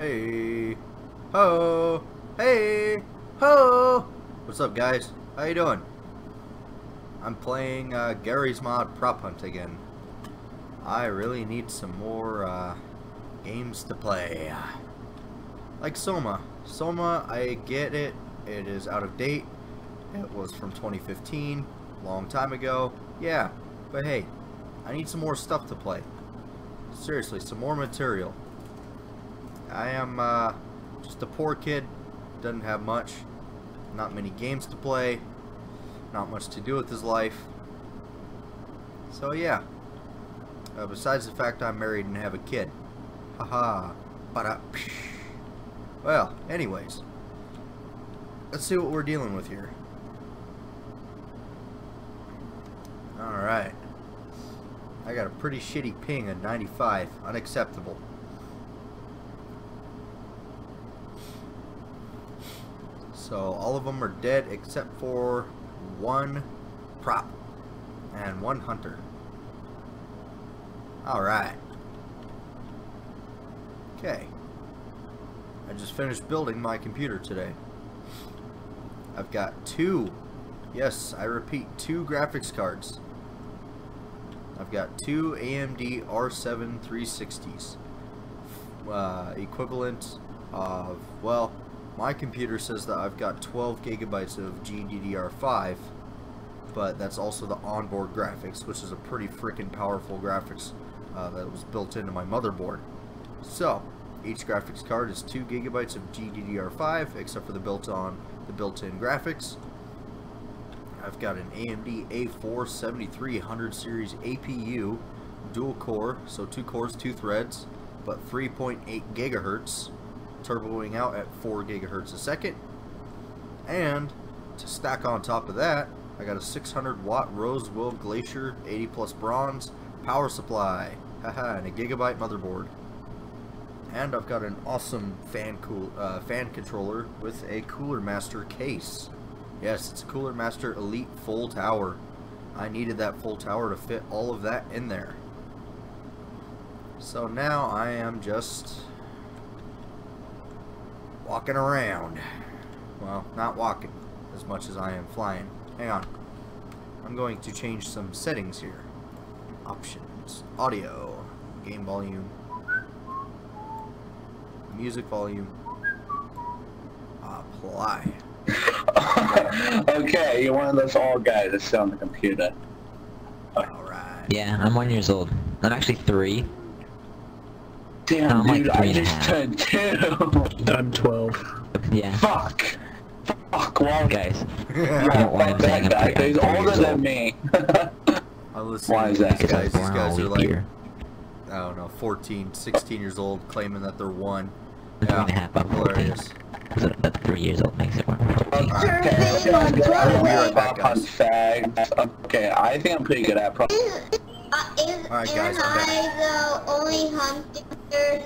Hey. Ho. Hey. Ho. What's up, guys? How you doing? I'm playing uh, Garry's Mod Prop Hunt again. I really need some more uh, games to play. Like Soma. Soma, I get it. It is out of date. It was from 2015. Long time ago. Yeah. But hey, I need some more stuff to play. Seriously, some more material. I am uh, just a poor kid. Doesn't have much. Not many games to play. Not much to do with his life. So yeah. Uh, besides the fact I'm married and have a kid. Haha. Ba Well, anyways. Let's see what we're dealing with here. Alright. I got a pretty shitty ping at 95. Unacceptable. So all of them are dead except for one prop and one hunter. Alright. Okay. I just finished building my computer today. I've got two, yes, I repeat, two graphics cards. I've got two AMD R7 360s. Uh, equivalent of, well, my computer says that I've got 12 gigabytes of GDDR5, but that's also the onboard graphics, which is a pretty freaking powerful graphics uh, that was built into my motherboard. So, each graphics card is 2 gigabytes of GDDR5, except for the built-on, the built-in graphics. I've got an AMD A4 7300 series APU, dual core, so two cores, two threads, but 3.8 gigahertz, turboing out at 4 gigahertz a second. And to stack on top of that, I got a 600 watt Rosewill Glacier 80 plus bronze power supply, haha, and a gigabyte motherboard. And I've got an awesome fan cool uh, fan controller with a Cooler Master case. Yes, it's a Cooler Master Elite full tower. I needed that full tower to fit all of that in there. So now I am just walking around. Well, not walking as much as I am flying. Hang on. I'm going to change some settings here. Options. Audio. Game volume. Music volume. Apply. okay, you're one of those old guys that's on the computer. Alright. Yeah, I'm one years old. I'm actually three. Damn, no, dude, like I just turned two. I'm 12. Yeah. Fuck. Fuck, well, guys. yeah, fuck that guy. He's older than me. I listen Why is that? These guys, these guys are like, year. I don't know, 14, 16 years old, claiming that they're one. Yeah, three and a half, I'm hilarious. 14. That three years old makes it one. Okay, I think I'm pretty good at pro. Uh, is, All right, guys, am I the only hunter?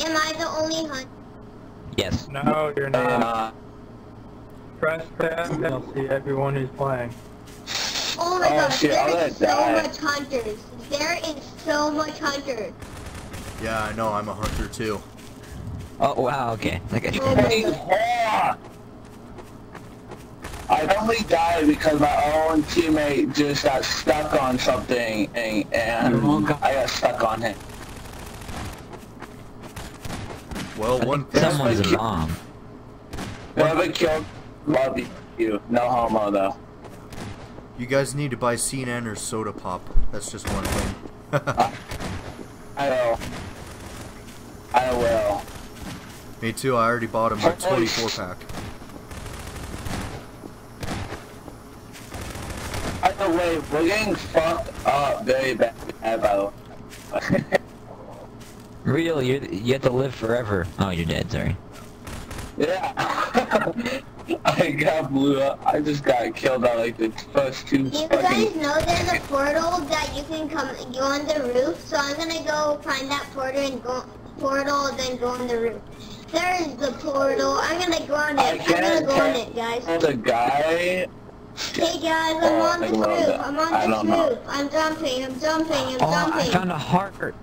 Am I the only hunter? Yes. No, you're not. Uh, Press tab and you'll see everyone who's playing. Oh my oh, gosh, shit, there is so die. much hunters. There is so much hunters. Yeah, I know, I'm a hunter too. Oh, wow, okay. okay. I only died because my own teammate just got stuck on something and, and I got stuck on him. Well, one someone's a bomb. Whoever killed love you. No homo though. You guys need to buy CNN or Soda Pop. That's just one thing. I know. I will. Me too. I already bought him a 24 pack. By the way, we're getting fucked up very bad, by the Real, you you have to live forever. Oh, you're dead. Sorry. Yeah. I got blew up. I just got killed on like the first two. You guys know there's a portal that you can come go on the roof. So I'm gonna go find that portal and go portal, and then go on the roof. There's the portal. I'm gonna go on it. I'm gonna go on it, guys. The guy Hey guys, I'm oh, on the roof. I'm on the roof. I'm jumping. I'm jumping. I'm oh, jumping. I found a heart.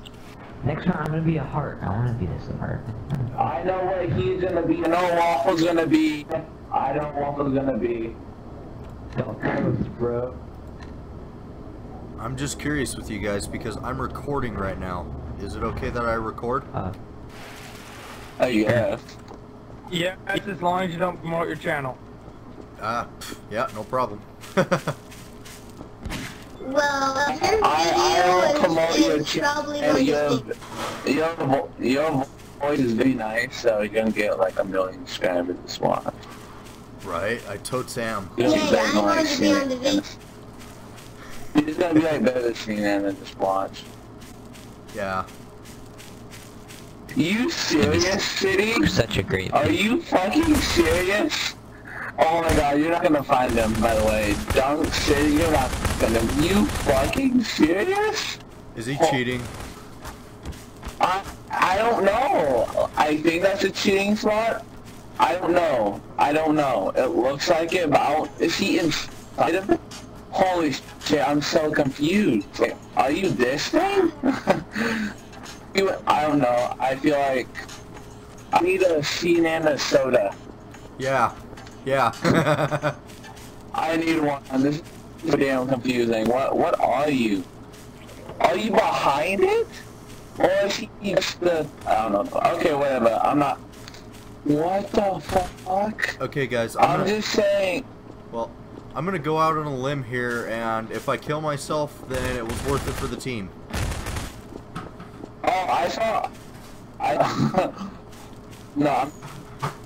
Next time I'm gonna be a heart. I wanna be this heart. I know what he's gonna be. I know Waffle's gonna be. I don't know what Waffle's gonna be. Don't close, bro. I'm just curious with you guys because I'm recording right now. Is it okay that I record? Uh, Oh yeah. Yeah, as long as you don't promote your channel. Ah, pff, yeah, no problem. Well, I, I will video promote is, your is probably channel. going Your, your, vo- your voice is very nice, so you're gonna get like a million subscribers this month. right? I totes am. You're Yeah, I'm be to be on the better than- It's gonna be like better than CNN than just watch. Yeah. You serious, City? you're such a great. Are you fucking serious? Oh my god, you're not gonna find them, by the way. Dunk City, you're not gonna. You fucking serious? Is he Oh. cheating? I I don't know. I think that's a cheating spot. I don't know. I don't know. It looks like it, but I don't, is he inside of it? Holy shit, I'm so confused. Like, are you this thing? I don't know. I feel like I need a CNN soda. Yeah. Yeah. I need one. This is so damn confusing. What what are you? Are you behind it? Or is he just the I don't know. Okay, whatever. I'm not What the fuck? okay, guys, I'm I'm gonna, just saying well, I'm gonna go out on a limb here, and if I kill myself, then it was worth it for the team. Oh I saw I No I'm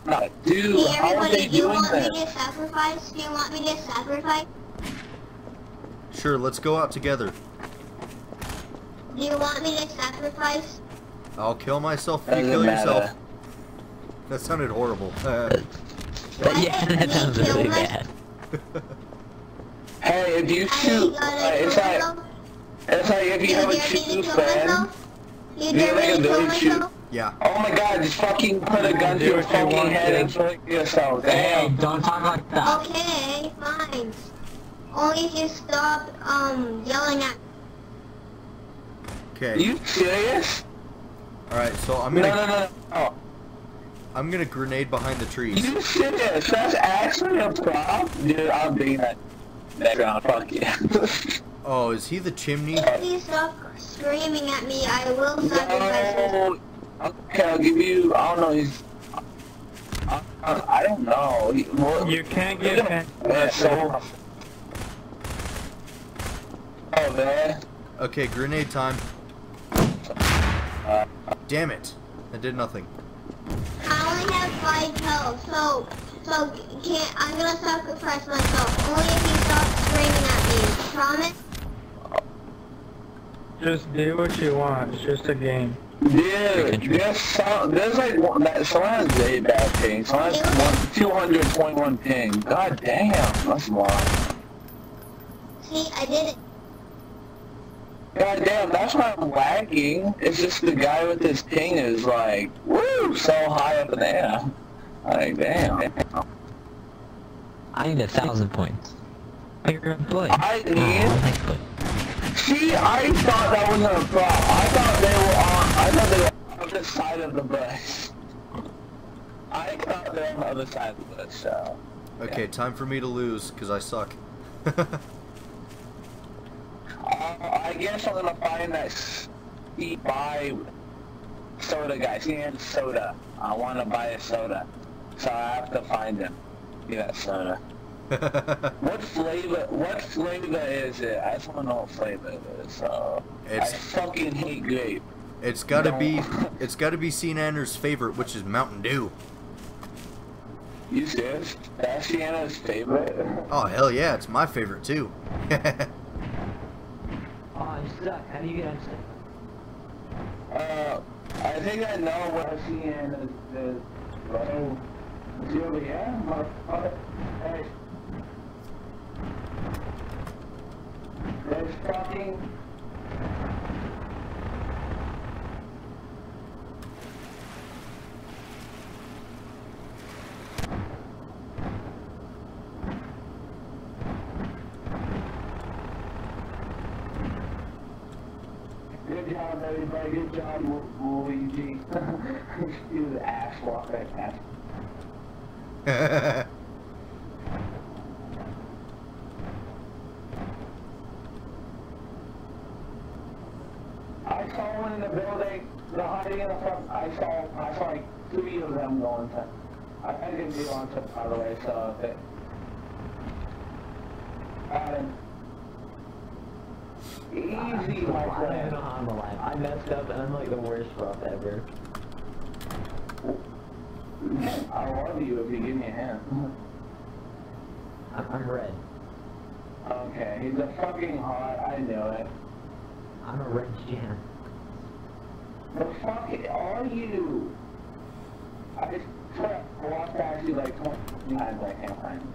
not dude, Hey how are they do you doing want this? me to sacrifice? Do you want me to sacrifice? Sure, let's go out together. Do you want me to sacrifice? I'll kill myself if you kill matter. yourself. That sounded horrible. But yeah, that sounds really bad. Hey, if you shoot uh, it's like it's like if you you have a dare me true friend? Do you Do you dare me think to kill ability to shoot? Myself? yeah. Oh my god, just fucking put a gun to your fucking want, head and kid. kill yourself. Hey, Damn. don't talk like that. Okay, fine. Only if you stop um yelling at Are Okay. you serious? All right. So I'm gonna no, no, no. I'm gonna grenade behind the trees. You serious? That's actually a prop? Dude, I'm being that background. Fuck yeah. Oh, is he the chimney? If you stop screaming at me, I will sacrifice you. no. Okay, I'll give you, I don't know, he's... I, I, I don't know. He, what, You can't get him. Yeah, so... Oh, man. Okay, grenade time. Uh, Damn it! That did nothing. I only have five health, so so can't I'm gonna sacrifice myself. Only if you stop screaming at me. Promise? Just do what you want. It's just a game. Dude, country. there's some, there's like one, that, someone has very bad ping. Someone has one, 221 ping. God damn, that's a lot. See, I did it. God damn, that's why I'm lagging. It's just the guy with this ping is like, woo, so high up in the air. Like, damn. I need a thousand points. Oh, you're gonna play. I Oh, need. thanks, bud. See, I thought that wasn't a prop. I thought they were on. I thought they were on the other side of the bus. I thought they were on the other side of the bus. So. Okay, time for me to lose because I suck. Uh, I guess I'm gonna find that Steve buy soda guy. Him soda. I want to buy a soda, so I have to find him. Get that soda. What flavor? What flavor is it? I to know what flavor it is. So It's- I fucking hate grape. It's gotta be it's gotta be Anders' favorite, which is Mountain Dew. You serious? That's Sienna's favorite. Oh hell yeah, it's my favorite too. Oh, I'm stuck. How do you get unstuck? Uh, I think I know what Sienna's is. Oh, is he over here? Motherfucker. Hey. There's fucking. Good everybody. Good job, Lu- Luigi. you ass walk right past. I saw one in the building, the hiding in the front. I saw, I saw like three of them going to. I, I didn't get on to, by the way, so if it. Adam. Easy, my I don't even friend. know how I'm alive. I messed up and I'm like the worst prop ever. I love you if you give me a hand. I'm, I'm red. Okay, he's a fucking hot. I know it. I'm a red jam. The fuck are you? I just tried to walk past you like 20 times. I can't find you.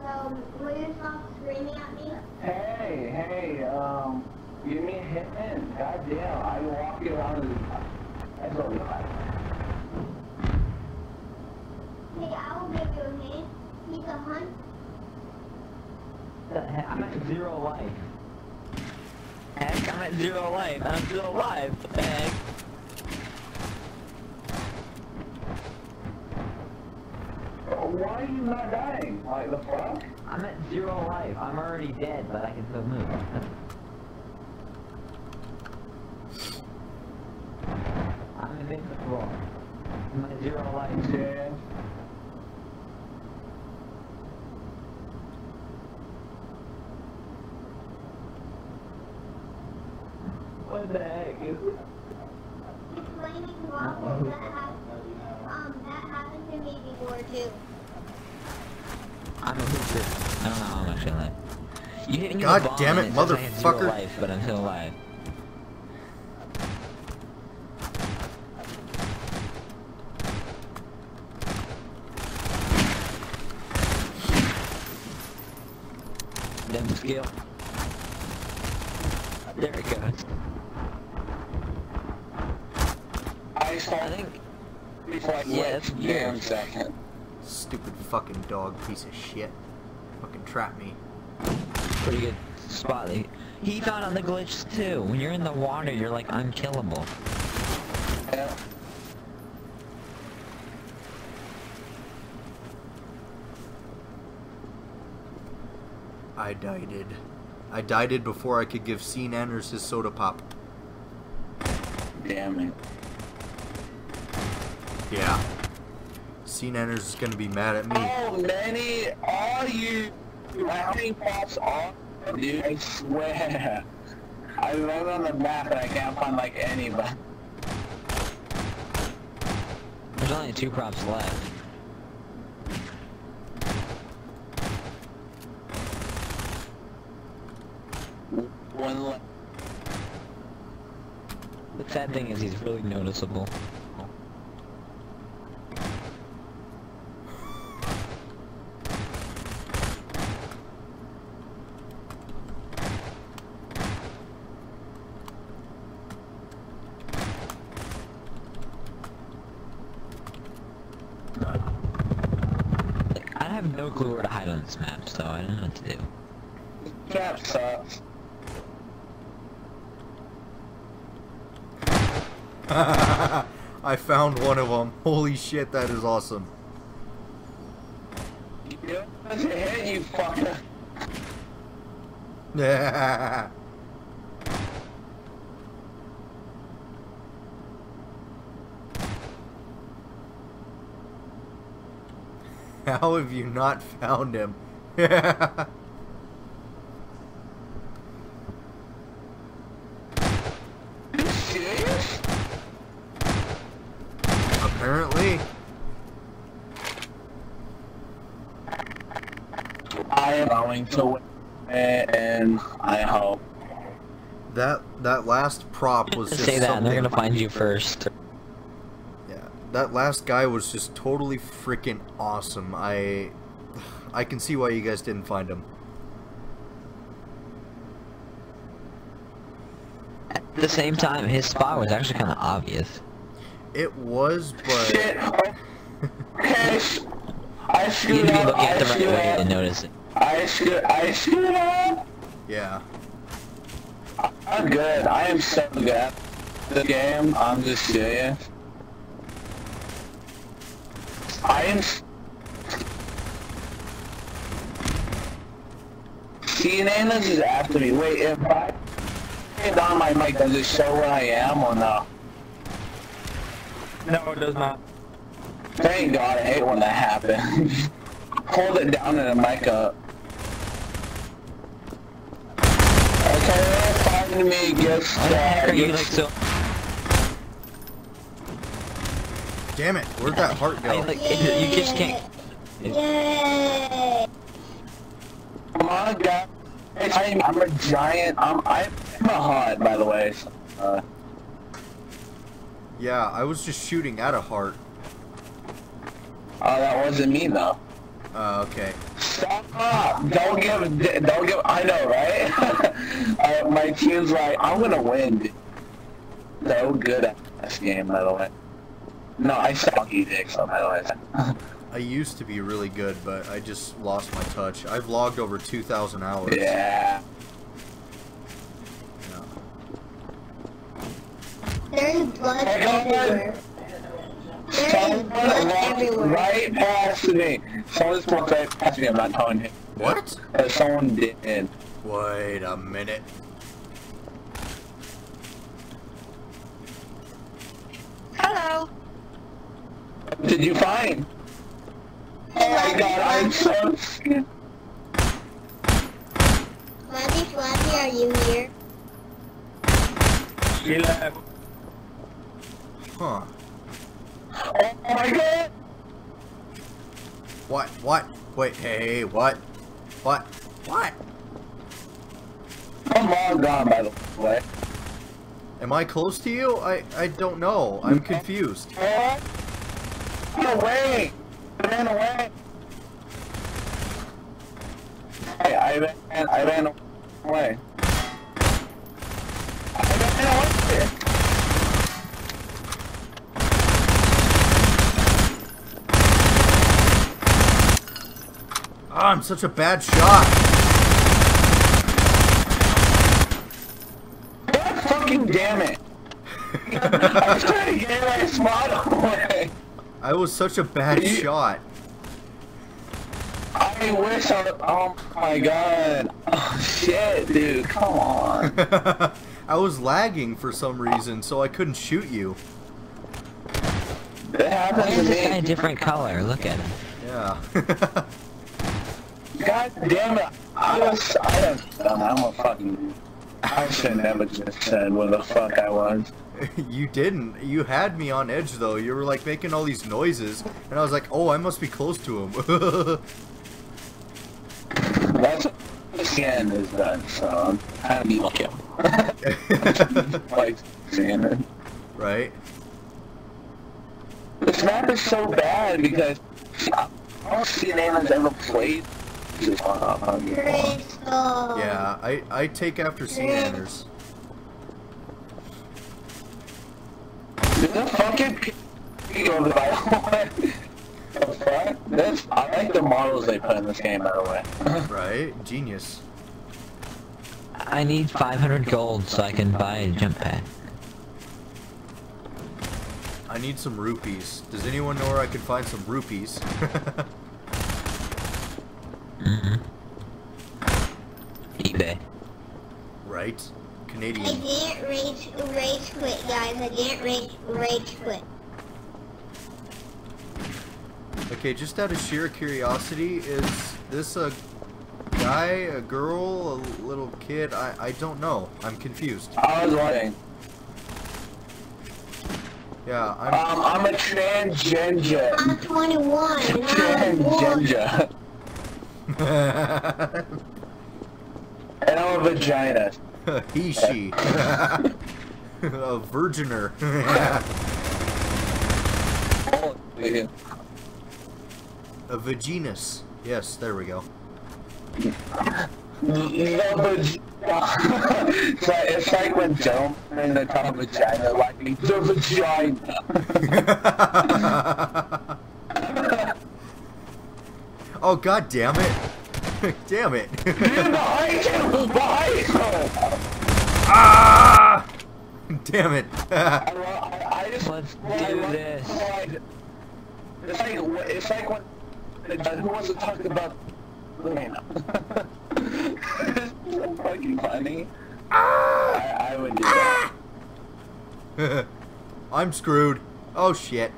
So, will you stop screaming at me? Hey, hey, um, give me a hint. God damn, I walk you around and that's what we like. Hey, I will give you a hint. He's a hunt. The heck? I'm at zero life. Heck, I'm at zero life. I'm still alive. What the heck? Oh, why are you not dying? Like the fuck? I'm at zero life. I'm already dead, but I can still move. I'm invincible. I'm at zero life. Yeah. What the heck is He's flaming waffles. That, hap- um, that happened to me before, too. I'm a hooper. I don't know how I'm actually alive. You hit me with God a bomb damn it, says I have zero motherfucker. life, but I'm still alive. Them skill. There it goes. I saw I think before I Yeah, that's quit. Damn second. Stupid fucking dog piece of shit. Fucking trap me. pretty good spot. He- He found on the glitch too. When you're in the water, you're like unkillable. Yeah. I died it. I died it before I could give C Nanners his soda pop. Damn it. Yeah. C Nanners is gonna be mad at me. How many are you? How many pops are dude? I swear. I look on the map and I can't find like any, but There's only two props left. one left. The sad thing is he's really noticeable. I have no clue where to hide on this map, so I don't know what to do. Cap sucks. I found one of them. Holy shit, that is awesome. Head, you fucker. How have you not found him? You serious? Apparently. I am going to win, and I hope. That that last prop was just Say that, and they're gonna find you first. Yeah, that last guy was just totally freaking awesome. I I can see why you guys didn't find him. At the same time, his spot was actually kind of obvious. It was, but Shit. Okay. I You need to be looking at I the right screwed way to notice it. I I screwed, I screwed up. Yeah. I'm good. I am so good at the game. I'm just serious. I am. s- CNN is after me. Wait, if I turn on my mic, does it show where I am or no? No, it does not. Thank God, I hate when that happens. Hold it down and the mic up. Okay, me, gets Why are you like so? Damn it. Where'd that heart I go? like you just can't. Yay! Come on, guys. I'm, I'm a giant. I'm, I'm a hot, by the way. Uh, Yeah, I was just shooting at a heart. oh, that wasn't me though. Uh, okay. Stop! Don't give, don't give. I know, right? uh, my team's like, I'm gonna win. So good at this game, by the way. No, I suck you, Dick. So by the way. I used to be really good, but I just lost my touch. I've logged over 2,000 hours. yeah. Yeah. There's blood Hey, come on. everywhere. There's blood walked everywhere. right past me. Someone just walked right past me. I'm not telling you. What? Uh, someone did. Wait a minute. Hello. Did you find? Oh my god, I'm so scared. Flappy Flappy, are you here? She left. Huh. Oh my god! What? What? Wait, hey, what? What? What? I'm all gone, by the way. Am I close to you? I, I don't know. I'm confused. What? Run away! I ran away! Hey, I ran, I ran away. I ran away! Ah, I'm such a bad shot. God fucking damn it! I was trying to get my spot away! I was such a bad You- shot. I wish I oh my god. Oh shit, dude, come on. I was lagging for some reason, so I couldn't shoot you. That happened Why is this guy a different color? Look at him. Yeah. God damn it. I was, I don't know, I'm a fucking, I should never just said where the fuck I was. you didn't. You had me on edge though. You were like making all these noises, and I was like, "Oh, I must be close to him." That's what the scan is done, so I'm kind of be looking. like, seeing it. right? This map is so bad because I don't see anyone that's ever played this on, on before. Crystal. Yeah, I I take after Seaners. There's a fucking pig over the way. The fuck? This, I like the models they put in this game, by the way. Right? Genius. I need 500 gold so I can buy a jump pad. I need some rupees. Does anyone know where I can find some rupees? Mm-hmm. eBay. right? Canadian. I Canadian. didn't rage, rage quit, guys. I didn't rage, rage quit. Okay, just out of sheer curiosity, is this a guy, a girl, a little kid? I, I don't know. I'm confused. I was wondering. Yeah, I'm. Um, I'm a transgender. I'm 21 and I'm born. Transgender. And I'm a vagina. he, she. a virginer. A vaginus. Yes, there we go. The vagina. it's, like, it's like when gentlemen they talk vagina, like the vagina. Oh god damn it. Damn it. Behind you! Behind you! ah! Damn it. I, I, I just Let's do love- this. like- It's like it's like when who wants to talk about Lane? it's so fucking funny. I, I would do that. I'm screwed. Oh shit.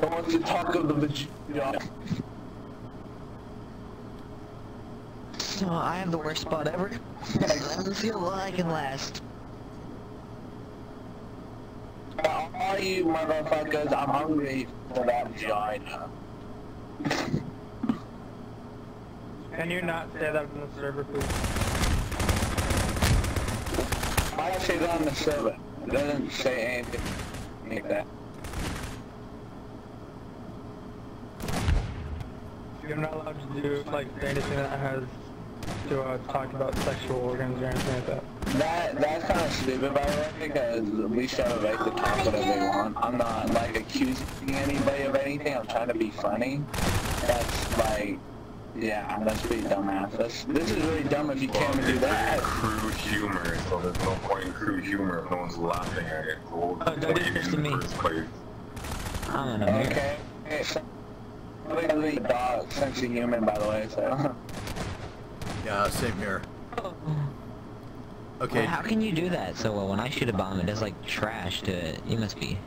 Who wants to talk of the vagina? So I have the worst spot ever. Let me see how long I can last. All you motherfuckers, I'm hungry for that vagina. Can you not say that from the server, please? I say that on the server. It doesn't say anything like that. You're not allowed to do, like, anything that has to uh, talk about sexual organs or anything like that. That that's kind of stupid, by the way, because we should have right to talk whatever they want. I'm not like accusing anybody of anything. I'm trying to be funny. That's like, yeah, that's pretty dumbass. That's, this is really dumb if you can't even do that. crude humor, so there's no point in crude humor if no one's laughing at it. Well, Oh, don't do this to me. first place? I'm in a mirror. Okay. Okay so, really dog sense of human, by the way. So Yeah, same here. Okay. Well, how can you do that so well? When I shoot a bomb, it does like trash to it. You must be,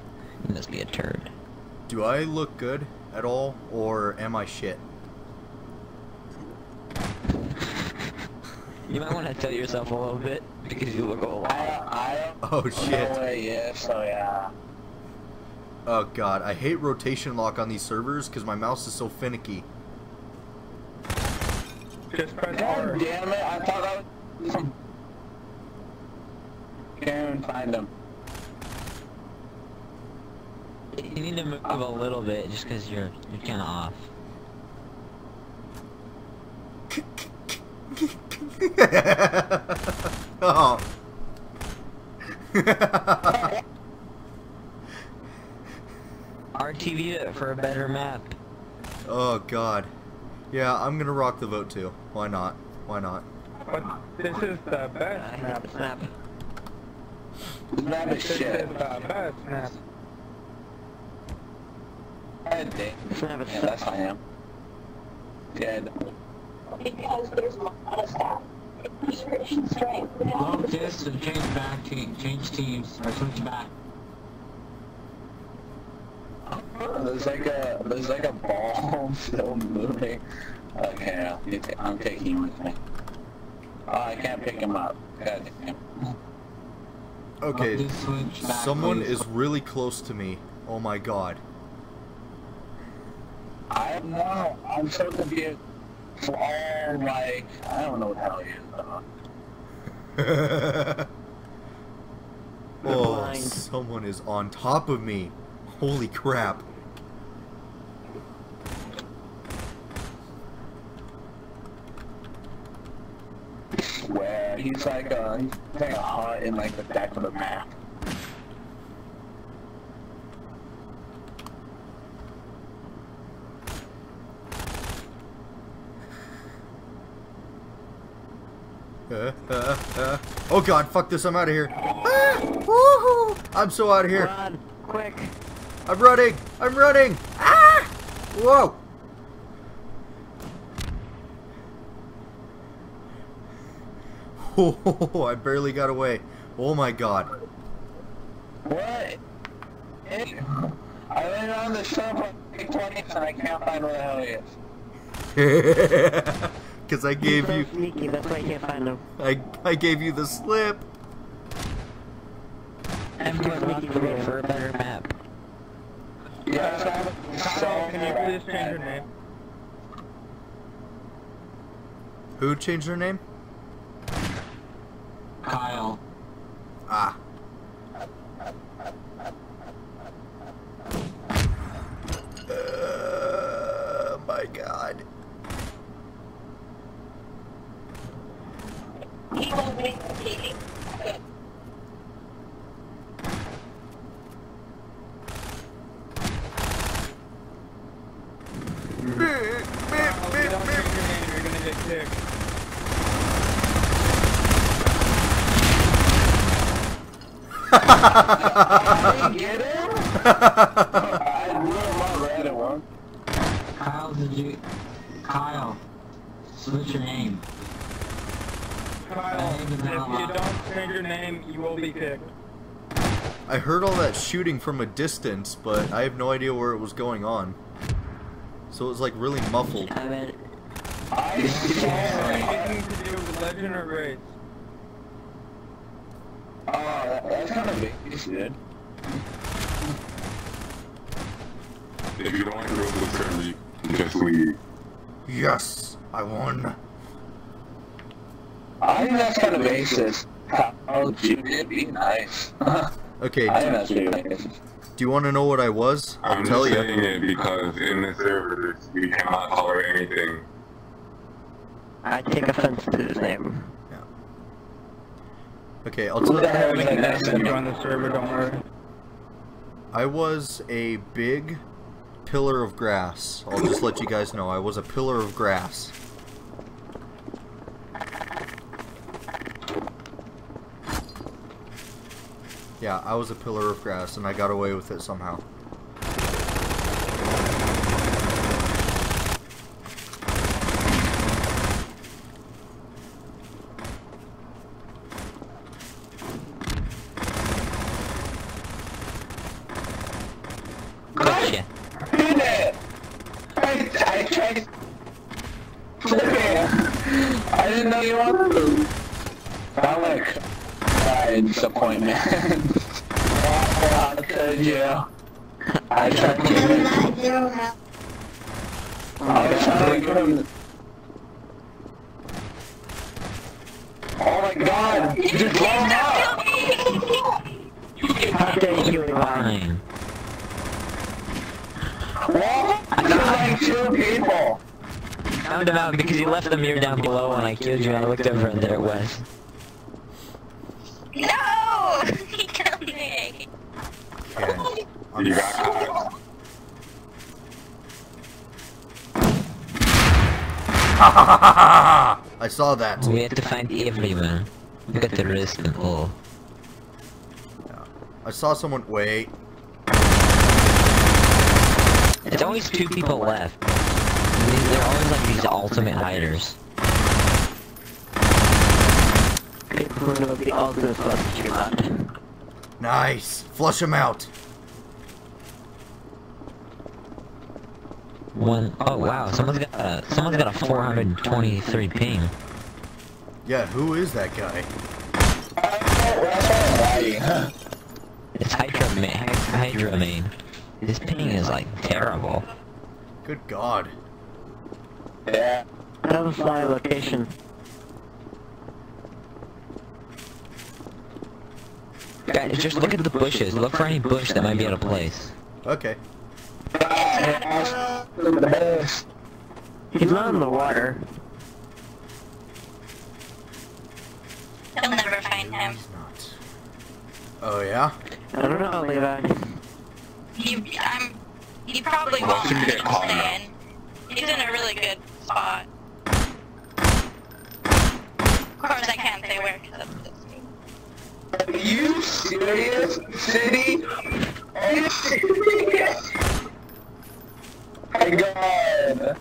you must be a turd. Do I look good at all, or am I shit? You might want to tell yourself a little bit because you look a I lot. I Oh don't shit. know where he is. So yeah. Oh god, I hate rotation lock on these servers because my mouse is so finicky. Just press God R. damn it! I thought that was. Can't find him. You need to move a little bit just because you're you're kind of off. oh. RTV it for a better map. oh god. Yeah, I'm gonna rock the vote too. Why not? Why not? But this is the I best hate map. this map. That is This shit. is the best map. God damn. This map is Yeah, that's I am. Dead. because there's a lot of staff. Prescription strength. Load this change back team, change teams or switch back. There's like a there's like a ball still moving. Okay, I'll get ta- I'm taking him with me. Oh, I can't pick him up. God damn. Okay, Please back, someone please. is really close to me. Oh my god. I don't know. I'm so confused. For all like I don't know what the hell he is. though. oh, blind. someone is on top of me. Holy crap. Swear he's like a he's like a hut in like the back of the map. Uh, uh, uh. Oh god, fuck this, I'm out of here. Ah, woohoo! I'm so out of here. Run, quick. I'm running! I'm running! Ah! Whoa! Oh, I barely got away. Oh my god. What? I went on the shop like twice and I can't find where the hell he is. Because I gave you, sneaky, that's why I can't find him. I, I gave you the slip. I'm going to rock the road for a better map. Yes, I'm can you please change your name? Who changed their name? Kyle. Ah. Uh, my god. He will be competing. Kyle, we don't I didn't get it? I really not read it one. Kyle, did you... Kyle, switch your name. Kyle, if you don't change your name, you will be kicked. I heard all that shooting from a distance, but I have no idea where it was going on. So it was like really muffled. I bet... I saw Anything to do with legend or race? Oh, that, that's kind of big, dude. If you don't want to go to the server, you just leave. Yes, I won. I think that's kind of racist. How you did be nice. I Okay, think do, that's pretty racist. do you want to know what I was? I'll I'm tell just you. saying it because in the server, we cannot tolerate anything. I take offense to his name. Okay, I'll tell you. hell is an next to effort to me? join the server, don't worry. I was a big pillar of grass. I'll just let you guys know. I was a pillar of grass. Yeah, I was a pillar of grass and I got away with it somehow. Gotcha. Did it! I, I tried flipping. I didn't know you wanted to. I like my disappointment. How could you? I tried to I'm give it. not zero health. I was trying to give him. Oh my god! You just blow him up! How dare you revive? Fine. What? I killed like two people! Found him out because you left the mirror down below when I killed you and I looked over and there it was. No! He killed me. Okay. I'm You got caught. I saw that. We have to find everyone. We got the rest and all. I saw someone. Wait. It's always two people left. These- They're always like these ultimate hiders. People who know the ultimate left you not. Nice. Flush him out. One oh wow, someone's got a someone's got a 423 ping. Yeah, who is that guy? It's Hydra main. Hydra main. This ping is like terrible. Good God. Yeah. That was my location. Guys, just look at the bushes. Look for any bush that might be out of place. Okay. He's not in the water. You'll never find him. Oh yeah. I don't know, Levi. He, I'm, he probably won't he can get caught now. understand. He's in a really good spot. Of course, I can't say where because of this. Are you serious, City? Are? My god.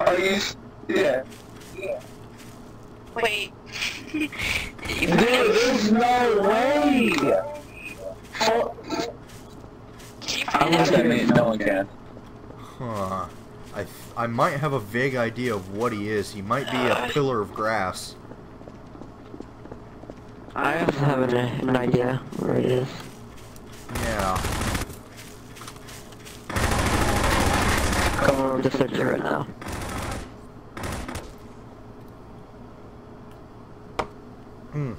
Are you Yeah. yeah. Wait. Dude, there's no way! Oh, Can you I'm find gonna him? send it, no one can. Huh. I I might have a vague idea of what he is. He might be a uh, pillar of grass. I also have an, an idea where it is. Yeah. Come on to search it right now. Hmm.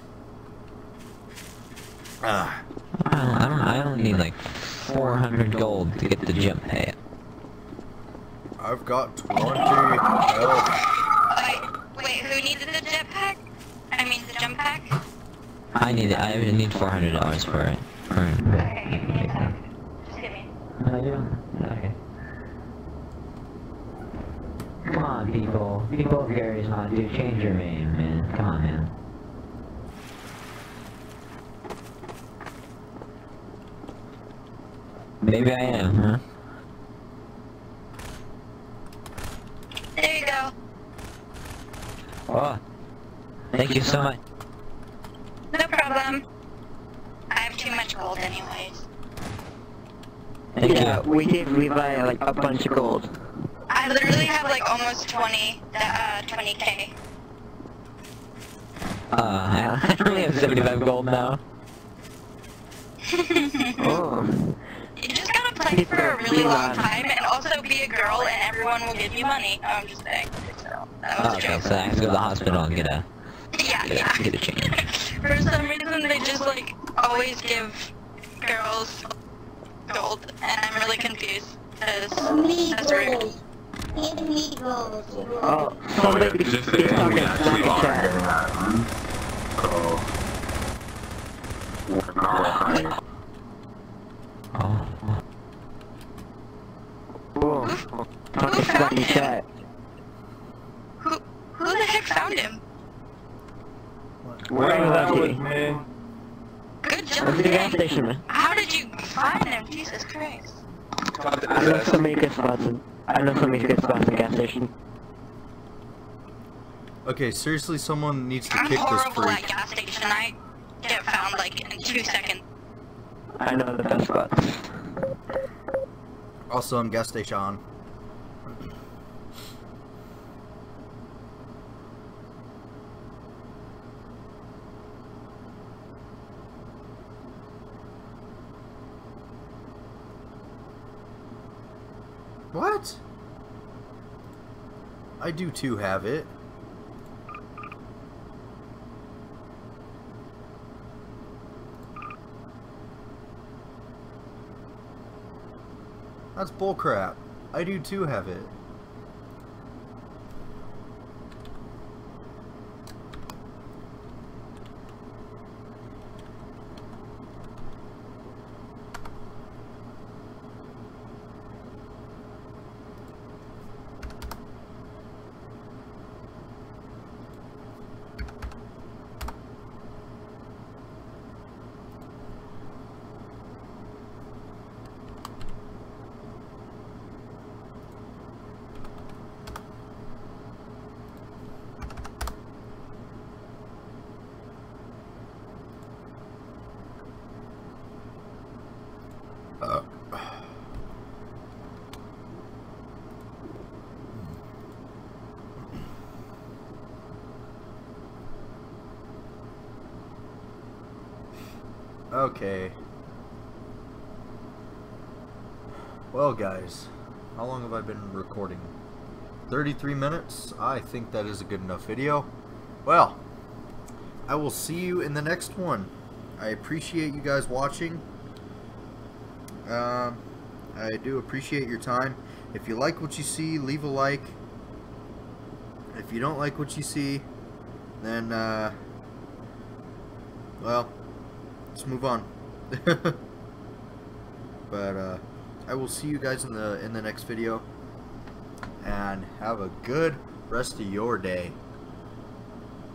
Ah. I don't, I don't, I don't need like 400 gold to get the jump pay. I've got 20 health. Wait, wait, who needed the jetpack? I mean, the jump pack? I need, it. I need 400 dollars for it. For it. Okay, just give me. No, you don't. Okay. Come on, people. People of Gary's not dude. Change your name, man. Come on, man. Maybe I am, huh? There you go. Oh. Thank you so much. No problem. I have too much gold anyways. Thank yeah, you. we gave Levi like a bunch of gold. I literally have like almost 20, uh, 20k. Uh, I only have 75 gold now. Oh. You just gotta play for a really long time and also be a girl and everyone will give you money. No, I'm just saying. So, that was Oh, a okay, so I have to go to the hospital and get a, Yeah, get yeah. a, get a change. For some reason, they just like always give girls gold, and I'm really confused. Cause Me that's rude. Gold. Give me gold. Oh, Oh, yeah, somebody just is saying, talking we actually are chat. that. So, we're not lying. Oh. Whoa. Talking smack chat. Who who the heck found him? Where that was was he? me. Good job. Where's the gas man. How did you find him? Jesus Christ. I know so many good spots in, I know so many good spots in the gas station. Okay, seriously, someone needs to I'm kick this horrible at gas station. I get found like in two seconds. I know the best spots. Also, I'm gas station. What? I do too have it. That's bullcrap. I do too have it. Okay. Well, guys, how long have I been recording? 33 minutes? I think that is a good enough video. Well, I will see you in the next one. I appreciate you guys watching. Um, I do appreciate your time. If you like what you see, leave a like. If you don't like what you see, then, uh, well, let's move on. but uh, I will see you guys in the in the next video, and have a good rest of your day.